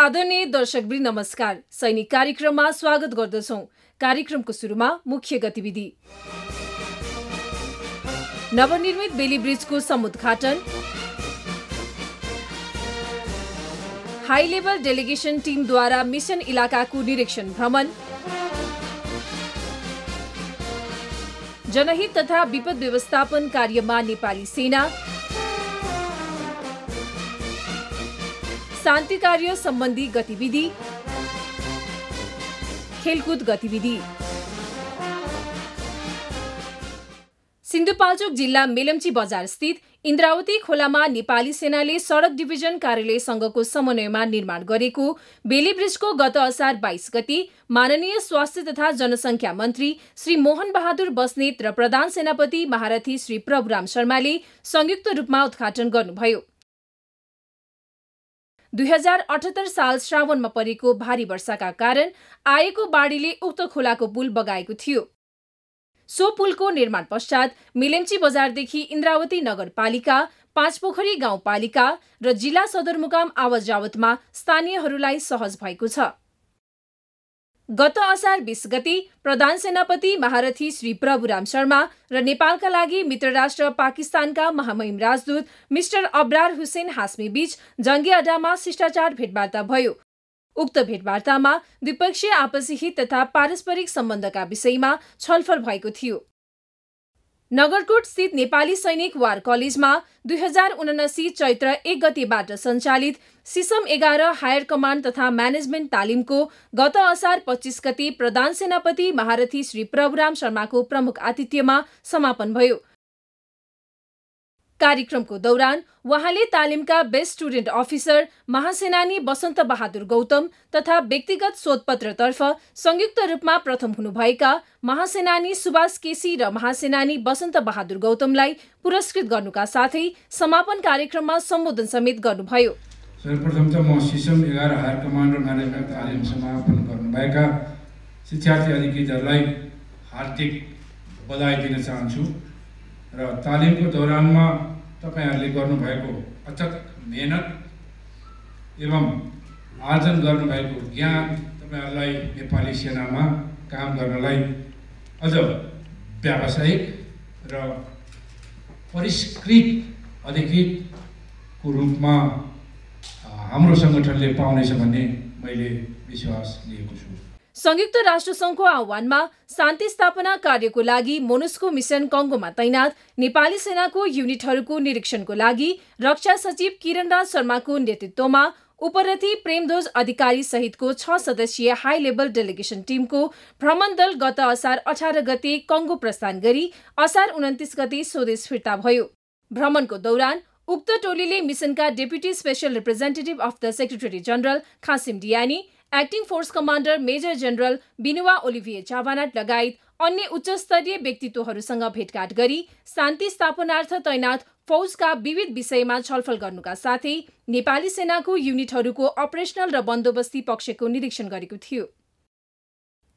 आदरणीय दर्शकवृन्द नमस्कार। सैनिक कार्यक्रममा स्वागत गर्दछौँ। कार्यक्रमको सुरुमा मुख्य गतिविधि। नवनिर्मित बेली ब्रिजको समुद्घाटन। हाई लेभल डेलिगेसन टिमद्वारा मिसन इलाकाको निरीक्षण भ्रमण। जनहित तथा विपद व्यवस्थापन कार्यमा नेपाली सेना। शान्ति कार्य सम्बन्धी गतिविधि खेलकुद गतिविधि। सिन्धुपाल्चोक जिल्ला मेलम्ची बजार स्थित इन्द्रावती खोलामा नेपाली सेनाले सड़क डिभिजन कार्यालयसँगको समन्वयमा निर्माण गरेको बेली ब्रिजको गत असार बाइस गति माननीय स्वास्थ्य तथा जनसङ्ख्या मन्त्री श्री मोहन बहादुर बस्नेत र प्रधान सेनापति महारथी श्री प्रभुराम शर्माले संयुक्त रूपमा उद्घाटन गर्नुभयो। दुई हजार अठहत्तर साल श्रावणमा परेको भारी वर्षाका कारण आएको बाढीले उक्त खोलाको पुल बगाएको थियो। सो पुलको निर्माण पश्चात मिलेम्ची बजारदेखि इन्द्रावती नगरपालिका पाँचपोखरी गाउँपालिका र जिल्ला सदरमुकाम आवत जावतमा स्थानीयहरूलाई सहज भएको छ। गत असार बिस गति प्रधान सेनापति महारथी श्री प्रभुराम शर्मा र नेपालका लागि मित्र राष्ट्र पाकिस्तानका महामहिम राजदूत मिस्टर अब्रार हुसेन हास्मी बीच जङ्गी अड्डामा शिष्टाचार भेटवार्ता भयो। उक्त भेटवार्तामा द्विपक्षीय आपसी हित तथा पारस्परिक सम्बन्धका विषयमा छलफल भएको थियो। नगरकोट स्थित नेपाली सैनिक वार कलेजमा दुई हजार उनासी चैत्र एक गतिबाट सञ्चालित सिसम एघार हायर कमान्ड तथा म्यानेजमेन्ट तालिमको गत असार पच्चिस गति प्रधान सेनापति महारथी श्री प्रभुराम शर्माको प्रमुख आतिथ्यमा समापन भयो। कार्यक्रमको दौरान उहाँले तालिमका बेस्ट स्टुडेन्ट अफिसर महासेनानी वसन्त बहादुर गौतम तथा व्यक्तिगत शोधपत्रतर्फ संयुक्त रूपमा प्रथम हुनुभएका महासेनानी सुभाष केसी र महासेनानी वसन्त बहादुर गौतमलाई पुरस्कृत गर्नुका साथै समापन कार्यक्रममा सम्बोधन समेत गर्नुभयो। सर्वप्रथम त म सिसम एघार हायर कमान्ड र म्यानेजमेन्ट तालिम समापन गर्नुभएका शिक्षार्थी हार्दिक बधाई दिन चाहन्छु र तालिमको दौरानमा तपाईँहरूले गर्नुभएको अथक मेहनत एवं आर्जन गर्नुभएको ज्ञान तपाईँहरूलाई नेपाली सेनामा काम गर्नलाई अझ व्यावसायिक र परिष्कृत अधिकृतको रूपमा हाम्रो सङ्गठनले पाउनेछ भन्ने मैले विश्वास लिएको छु। संयुक्त राष्ट्रसङ्घको आह्वानमा शान्ति स्थापना कार्यको लागि मोनुस्को मिसन कङ्गोमा तैनात नेपाली सेनाको युनिटहरूको निरीक्षणको लागि रक्षा सचिव किरणराज शर्माको नेतृत्वमा उपरथी प्रेमध्वज अधिकारी सहितको छ सदस्यीय हाई लेभल डेलिगेसन टिमको भ्रमण दल गत असार अठार गते कङ्गो प्रस्थान गरी असार उन्तिस गते स्वदेश फिर्ता भयो। भ्रमणको दौरान उक्त टोलीले मिसनका deputy special representative of the secretary general Khassim Diagne acting force commander major general बिनुवा Olivier चाभानाट लगायत अन्य उच्चस्तरीय व्यक्तित्वहरूसँग भेटघाट गरी शान्ति स्थापनार्थ तैनात फौजका विविध विषयमा छलफल गर्नुका साथै नेपाली सेनाको युनिटहरूको अपरेसनल र बन्दोबस्ती पक्षको निरीक्षण गरेको थियो।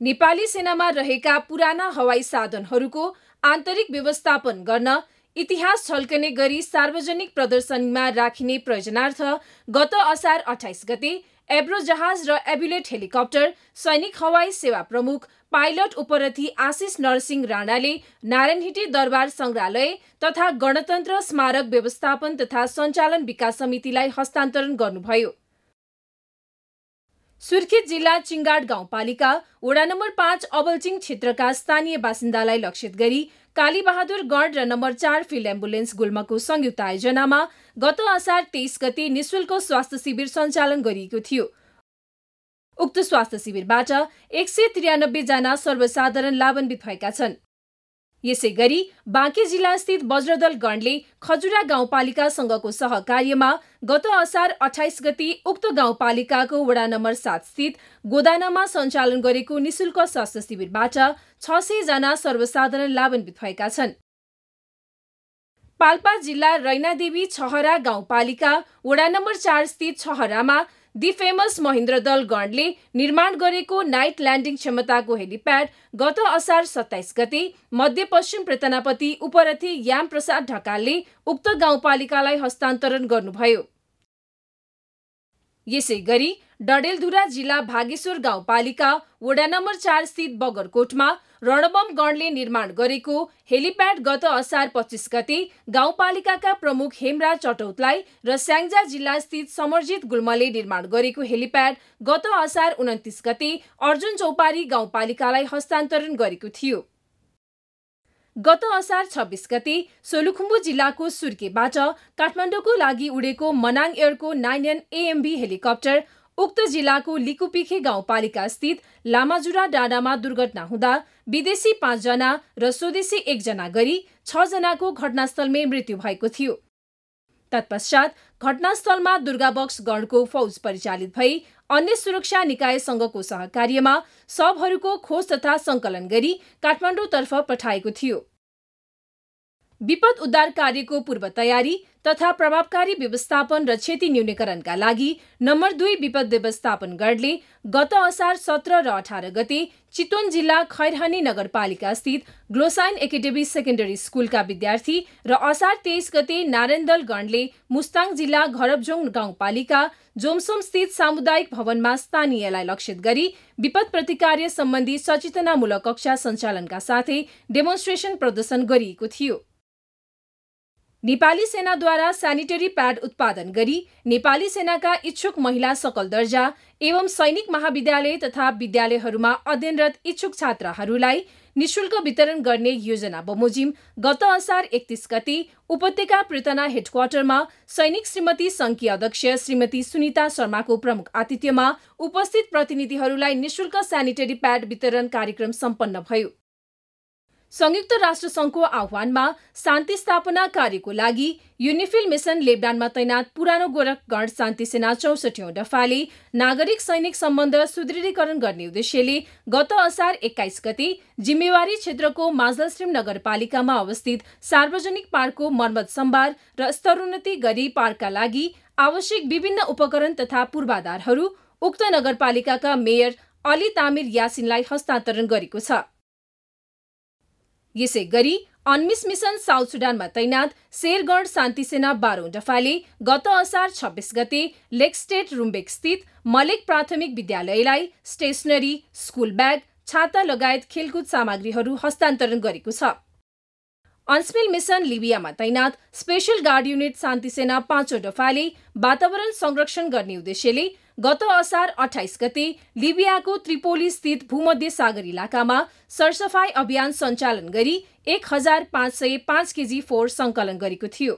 नेपाली सेनामा रहेका पुराना हवाई साधनहरूको आन्तरिक व्यवस्थापन गर्न इतिहास छल्कने गरी सार्वजनिक प्रदर्शनीमा राखिने प्रयोजनार्थ गत असार अठाइस गते एब्रो जहाज र एबुलेट हेलिकप्टर सैनिक हवाई सेवा प्रमुख पाइलट उपरथी आशिष नरसिंह राणाले नारायणहिटी दरबार संग्रहालय तथा गणतन्त्र स्मारक व्यवस्थापन तथा सञ्चालन विकास समितिलाई हस्तान्तरण गर्नुभयो। सुर्खेत जिल्ला चिङ्गाड गाउँपालिका वडा नम्बर पाँच अबलचिङ क्षेत्रका स्थानीय बासिन्दालाई लक्षित गरी कालीबहादुर गढ र नम्बर चार फिल्ड एम्बुलेन्स गुल्मको संयुक्त आयोजनामा गत असार तेइस गते निशुल्क स्वास्थ्य शिविर सञ्चालन गरिएको थियो। उक्त स्वास्थ्य शिविरबाट एक सय त्रियानब्बे जना सर्वसाधारण लाभान्वित भएका छन्। यसै गरी बाँके जिल्लास्थित वज्रदल गणले खजुरा गाउँपालिकासँगको सहकार्यमा गत असार अठाइस गति उक्त गाउँपालिकाको वडा नम्बर सात स्थित गोदानामा सञ्चालन गरेको निशुल्क स्वास्थ्य शिविरबाट छ जना सर्वसाधारण लाभान्वित भएका छन्। पाल्पा जिल्ला रैनादेवी छहरा गाउँपालिका वडा नम्बर चार स्थित छहरामा दि फेमस महेन्द्र दल गणले निर्माण गरेको नाइट ल्यान्डिङ क्षमताको हेलिप्याड गत असार सत्ताइस गते मध्यपश्चिम प्रतनापति उपरथी याम प्रसाद ढकालले उक्त गाउँपालिकालाई हस्तान्तरण गर्नुभयो। यसै गरी डडेलधुरा जिल्ला भागेश्वर गाउँपालिका वडा नम्बर चार स्थित बगरकोटमा रणबम गणले निर्माण गरेको हेलिप्याड गत असार पच्चिस गते गाउँपालिकाका प्रमुख हेमराज चटौतलाई र स्याङ्जा जिल्ला स्थित समर्जित गुल्मले निर्माण गरेको हेलिप्याड गत असार उन्तिस गते अर्जुन चौपारी गाउँपालिकालाई हस्तान्तरण गरेको थियो। गत असार छब्बिस गते सोलुखुम्बु जिल्लाको सुर्केबाट काठमाडौँको लागि उडेको मनाङ एयरको नाइन एन एएमबी हेलिकप्टर उक्त जिल्लाको लिकुपिखे गाउँपालिका स्थित लामाजुरा डाँडामा दुर्घटना हुँदा विदेशी पाँचजना र स्वदेशी एकजना गरी छजनाको घटनास्थलमै मृत्यु भएको थियो। तत्पश्चात घटनास्थलमा दुर्गाबक्स गणको फौज परिचालित भई अन्य सुरक्षा निकायसँगको सहकार्यमा शवहरूको खोज तथा सङ्कलन गरी काठमाडौँतर्फ पठाएको थियो। विपद उद्धार कार्यको पूर्व तयारी तथा प्रभावकारी व्यवस्थापन र क्षति न्यूनीकरणका लागि नम्बर दुई विपद व्यवस्थापन गणले गत असार सत्र र अठार गते चितवन जिल्ला खैरहनी नगरपालिका स्थित ग्लोसाइन एकाडेमी सेकेन्डरी स्कुलका विद्यार्थी र असार तेइस गते नारायणदल गणले मुस्ताङ जिल्ला घरबजोङ गाउँपालिका जोमसोम स्थित सामुदायिक भवनमा स्थानीयलाई लक्षित गरी विपद प्रतिकार्य सम्बन्धी सचेतनामूलक कक्षा सञ्चालनका साथै डेमोन्स्ट्रेसन प्रदर्शन गरिएको थियो। नेपाली सेनाद्वारा सेनिटरी प्याड उत्पादन गरी नेपाली सेनाका इच्छुक महिला सकल दर्जा एवं सैनिक महाविद्यालय तथा विद्यालयहरूमा अध्ययनरत इच्छुक छात्राहरूलाई निशुल्क वितरण गर्ने योजना बमोजिम गत असार एकतिस गति उपत्यका प्रेतना हेडक्वार्टरमा सैनिक श्रीमती सङ्घकी अध्यक्ष श्रीमती सुनिता शर्माको प्रमुख आतिथ्यमा उपस्थित प्रतिनिधिहरूलाई निशुल्क सेनिटरी प्याड वितरण कार्यक्रम सम्पन्न भयो। संयुक्त राष्ट्र संघको आह्वानमा शान्ति स्थापना कार्यको लागि युनिफिल मिसन लेबनानमा तैनात पुरानो गोरखगढ शान्ति सेना चौसठौँ दफाले नागरिक सैनिक सम्बन्ध सुदृढीकरण गर्ने उद्देश्यले गत असार एक्काइस गते जिम्मेवारी क्षेत्रको माजलस्ट्रिम नगरपालिकामा अवस्थित सार्वजनिक पार्कको मर्मत सम्भार र स्तरोन्नति गरी पार्कका लागि आवश्यक विभिन्न उपकरण तथा पूर्वाधारहरू उक्त नगरपालिकाका मेयर अली तामिर यासिनलाई हस्तान्तरण गरेको छ। यसै गरी अन्मिस मिसन साउथ सुडानमा तैनात शेरगढ शान्ति सेना बाह्रौं दफाले गत असार छब्बिस गते लेक स्टेट रुम्बेक स्थित मलेक प्राथमिक विद्यालयलाई स्टेसनरी स्कुल ब्याग छाता लगायत खेलकुद सामग्रीहरू हस्तान्तरण गरेको छ। अन्समिल मिसन लिबियामा तैनात स्पेसल गार्ड युनिट शान्ति सेना पाँचौं दफाले वातावरण संरक्षण गर्ने उद्देश्यले गत असार अठाइस गते लिबियाको त्रिपोली स्थित भूमध्य सागर इलाकामा सरसफाई अभियान सञ्चालन गरी एक हजार पाँच सय पाँच केजी फोहोर सङ्कलन गरेको थियो।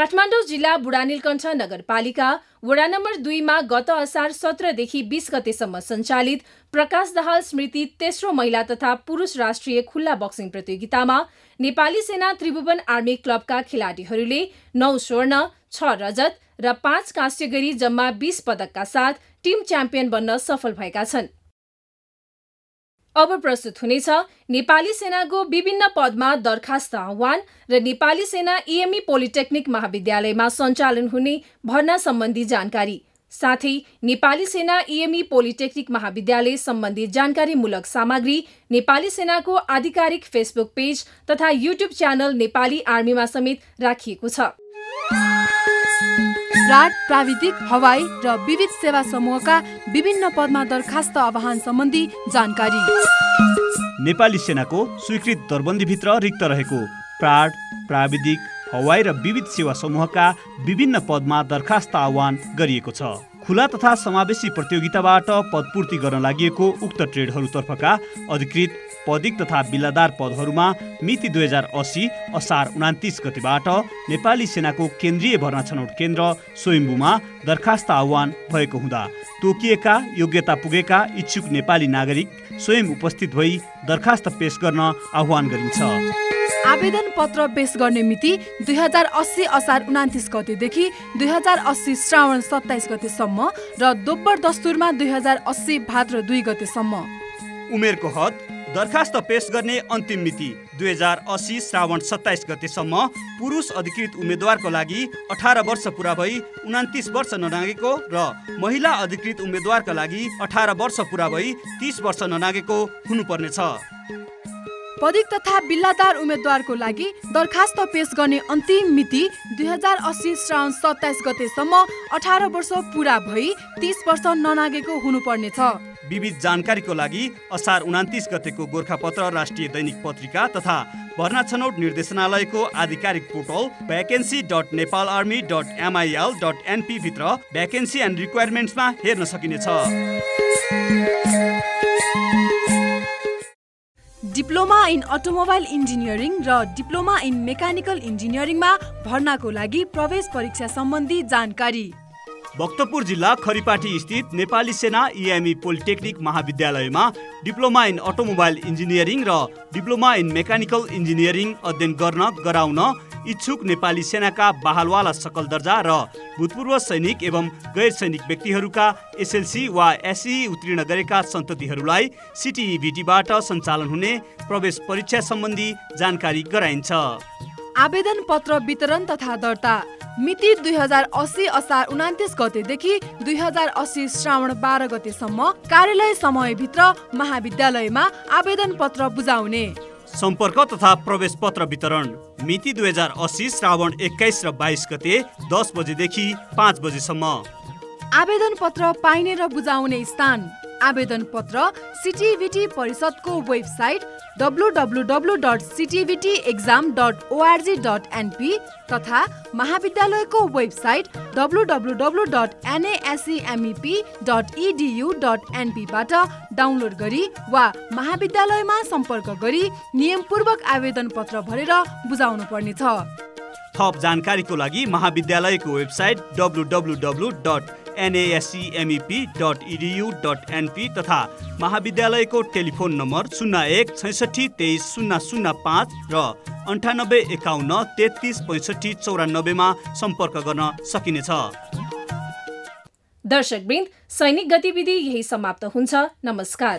काठमाडौँ जिल्ला बुढानीलकण्ठ नगरपालिका वडा नम्बर दुईमा गत असार सत्रदेखि बिस गतेसम्म सञ्चालित प्रकाश दाहाल स्मृति तेस्रो महिला तथा पुरुष राष्ट्रिय खुल्ला बक्सिङ प्रतियोगितामा नेपाली सेना त्रिभुवन आर्मी क्लबका खेलाडीहरूले नौ स्वर्ण छ रजत र पाँच काँस्य गरी जम्मा बिस पदकका साथ टिम च्याम्पियन बन्न सफल भएका छन्। अब प्रस्तुत हुनेछ नेपाली सेनाको विभिन्न पदमा दरखास्त आह्वान र नेपाली सेना इएमई पोलिटेक्निक महाविद्यालयमा सञ्चालन हुने भर्ना सम्बन्धी जानकारी। साथै नेपाली सेना इएमई पोलिटेक्निक महाविद्यालय सम्बन्धी जानकारीमूलक सामग्री नेपाली सेनाको आधिकारिक फेसबुक पेज तथा युट्युब च्यानल नेपाली आर्मीमा समेत राखिएको छ। राट प्राविधिक हवाई र विविध सेवा समूहका विभिन्न पदमा दरखास्त आह्वान सम्बन्धी जानकारी। नेपाली सेनाको स्वीकृत दरबन्दीभित्र रिक्त रहेको प्राड प्राविधिक हवाई र विविध सेवा समूहका विभिन्न पदमा दरखास्त आह्वान गरिएको छ। खुला तथा समावेशी प्रतियोगिताबाट पदपूर्ति गर्न लागि उक्त ट्रेडहरूतर्फका अधिकृत पदिक तथा बिल्लादार पदहरूमा मिति दुई हजार असी असार उनातिस गतिबाट नेपाली सेनाको केन्द्रीय भर्ना छनौट केन्द्र स्वयम्बुमा दरखास्त आह्वान भएको हुँदा तोकिएका योग्यता पुगेका इच्छुक नेपाली नागरिक स्वयं उपस्थित भई दरखास्त पेश गर्न आह्वान गरिन्छ। आवेदन पत्र पेश गर्ने मिति दुई हजार अस्सी असार उनातिस गतेदेखि दुई हजार अस्सी श्रावण सत्ताइस गतेसम्म र दोब्बर दस्तुरमा दुई हजार अस्सी भाद्र दुई गतेसम्म। उमेरको हद दरखास्त पेश गर्ने अन्तिम मिति। दुई हजार असी श्रावण सत्ताइस गतेसम्म पुरुष अधिकृत उम्मेद्वारको लागि अठार वर्ष पुरा भई उनातिस वर्ष ननागेको र महिला अधिकृत उम्मेद्वारका लागि अठार वर्ष पुरा भई तिस वर्ष ननागेको हुनुपर्नेछ। पदिक तथा बिल्लादार उम्मेद्वारको लागि दरखास्त पेश गर्ने अन्तिम मिति दुई हजार अस्सी श्रावण सत्ताइस गतेसम्म अठार वर्ष पुरा भई तिस वर्ष ननागेको हुनुपर्नेछ। विविध जानकारीको लागि असार उनातिस गतेको गोर्खापत्र राष्ट्रिय दैनिक पत्रिका तथा भर्ना छनौट निर्देशनालयको आधिकारिक portal vacancy dot Nepal army dot MIL dot एनपीभित्र vacancy and रिक्वायरमेन्ट्समा हेर्न सकिनेछ। डिप्लोमा इन अटोमोबाइल इन्जिनियरिङ र डिप्लोमा इन मेकानिकल इन्जिनियरिङमा भर्नाको लागि प्रवेश परीक्षा सम्बन्धी जानकारी। भक्तपुर जिल्ला खरिपाटी स्थित नेपाली सेना इएमई पोलिटेक्निक महाविद्यालयमा डिप्लोमा इन अटोमोबाइल इन्जिनियरिङ र डिप्लोमा इन मेकानिकल इन्जिनियरिङ अध्ययन गर्न गराउन इच्छुक नेपाली सेनाका बहालवाला सकल दर्जा र भूतपूर्व सैनिक एवं गैर सैनिक व्यक्तिहरूका एसएलसी वा एसई उत्तीर्ण गरेका सन्ततिहरूलाई सिटिईभिटीबाट सञ्चालन हुने प्रवेश परीक्षा सम्बन्धी जानकारी गराइन्छ। आवेदन पत्र वितरण तथा दर्ता। मिति दुई हजार अस्सी असार उनातिस गतेदेखि दुई हजार अस्सी श्रावण बाह्र गतेसम्म कार्यालय समयभित्र महाविद्यालयमा आवेदन पत्र बुझाउने। सम्पर्क तथा प्रवेश पत्र वितरण मिति दुई हजार अस्सी श्रावण एक्काइस र बाइस गते दस बजेदेखि पाँच बजेसम्म। आवेदन पत्र पाइने र बुझाउने स्थान। आवेदन पत्र सिटिभिटी परिषदको वेबसाइट डब्लु तथा महाविद्यालयको website W W dot download गरी वा महाविद्यालयमा सम्पर्क गरी नियमपूर्वक आवेदन पत्र भरेर बुझाउनु पर्नेछ थप जानकारीको लागि महाविद्यालयको website W W W dot NASCMEP dot edu dot NP तथा महाविद्यालयको टेलिफोन नम्बर शून्य एक छैसठी तेइस शून्य शून्य पाँच र अन्ठानब्बे एकाउन्न तेत्तिस पैँसठी चौरानब्बेमा सम्पर्क गर्न सकिनेछ। दर्शकवृन्द सैनिक गतिविधि यही समाप्त हुन्छ। नमस्कार।